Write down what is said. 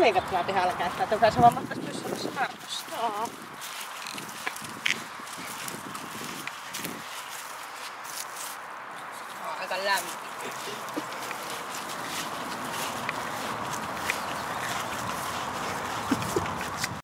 leikattuna pihalla käyttää, että se vaan matkas pysymässä tartussa. Joo. Aika lämmin.